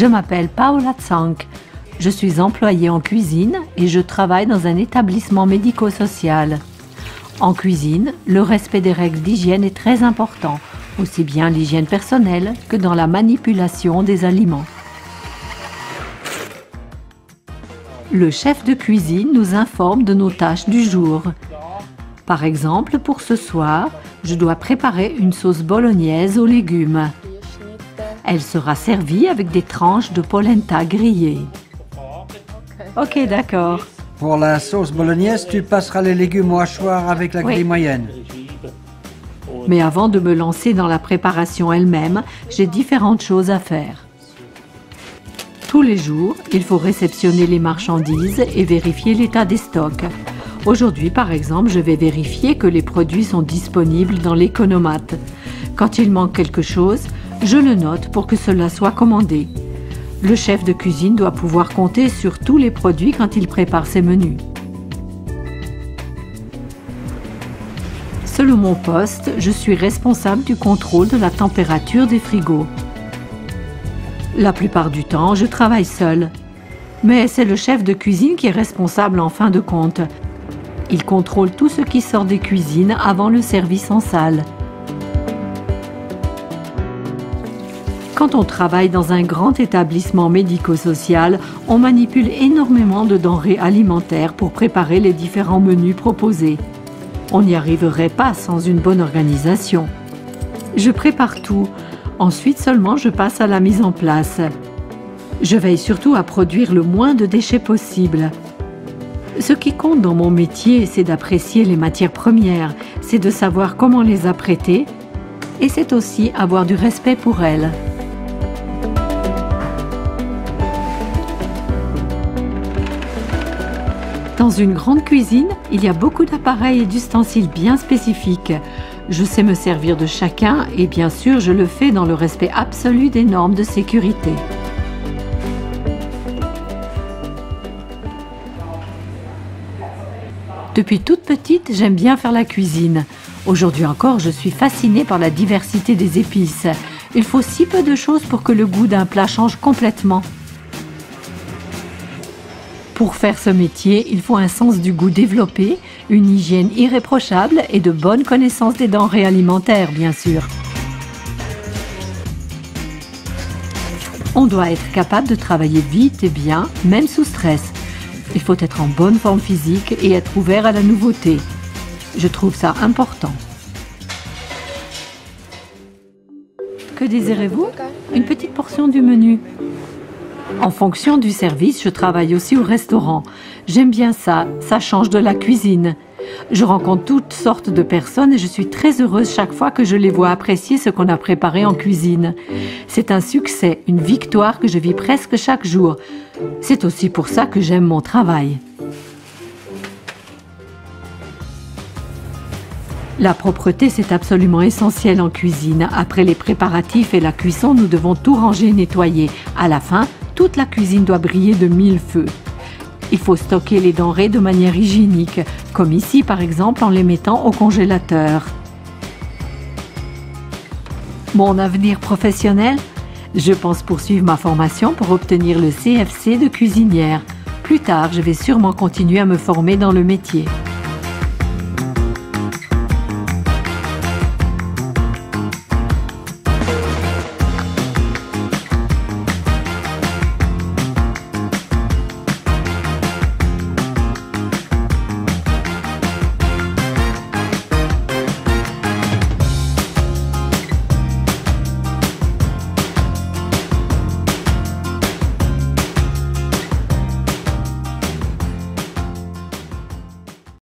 Je m'appelle Paola Tsank. Je suis employée en cuisine et je travaille dans un établissement médico-social. En cuisine, le respect des règles d'hygiène est très important, aussi bien l'hygiène personnelle que dans la manipulation des aliments. Le chef de cuisine nous informe de nos tâches du jour. Par exemple, pour ce soir, je dois préparer une sauce bolognaise aux légumes. Elle sera servie avec des tranches de polenta grillées. Ok, d'accord. Pour la sauce bolognaise, tu passeras les légumes au hachoir avec la Oui. grille moyenne. Mais avant de me lancer dans la préparation elle-même, j'ai différentes choses à faire. Tous les jours, il faut réceptionner les marchandises et vérifier l'état des stocks. Aujourd'hui, par exemple, je vais vérifier que les produits sont disponibles dans l'économate. Quand il manque quelque chose, je le note pour que cela soit commandé. Le chef de cuisine doit pouvoir compter sur tous les produits quand il prépare ses menus. Selon mon poste, je suis responsable du contrôle de la température des frigos. La plupart du temps, je travaille seul. Mais c'est le chef de cuisine qui est responsable en fin de compte. Il contrôle tout ce qui sort des cuisines avant le service en salle. Quand on travaille dans un grand établissement médico-social, on manipule énormément de denrées alimentaires pour préparer les différents menus proposés. On n'y arriverait pas sans une bonne organisation. Je prépare tout. Ensuite seulement je passe à la mise en place. Je veille surtout à produire le moins de déchets possible. Ce qui compte dans mon métier, c'est d'apprécier les matières premières, c'est de savoir comment les apprêter et c'est aussi avoir du respect pour elles. Dans une grande cuisine, il y a beaucoup d'appareils et d'ustensiles bien spécifiques. Je sais me servir de chacun et bien sûr je le fais dans le respect absolu des normes de sécurité. Depuis toute petite, j'aime bien faire la cuisine. Aujourd'hui encore, je suis fascinée par la diversité des épices. Il faut si peu de choses pour que le goût d'un plat change complètement. Pour faire ce métier, il faut un sens du goût développé, une hygiène irréprochable et de bonnes connaissances des denrées alimentaires, bien sûr. On doit être capable de travailler vite et bien, même sous stress. Il faut être en bonne forme physique et être ouvert à la nouveauté. Je trouve ça important. Que désirez-vous? Une petite portion du menu. En fonction du service, je travaille aussi au restaurant. J'aime bien ça, ça change de la cuisine. Je rencontre toutes sortes de personnes et je suis très heureuse chaque fois que je les vois apprécier ce qu'on a préparé en cuisine. C'est un succès, une victoire que je vis presque chaque jour. C'est aussi pour ça que j'aime mon travail. La propreté, c'est absolument essentiel en cuisine. Après les préparatifs et la cuisson, nous devons tout ranger et nettoyer. À la fin, toute la cuisine doit briller de mille feux. Il faut stocker les denrées de manière hygiénique, comme ici par exemple en les mettant au congélateur. Mon avenir professionnel? Je pense poursuivre ma formation pour obtenir le CFC de cuisinière. Plus tard, je vais sûrement continuer à me former dans le métier.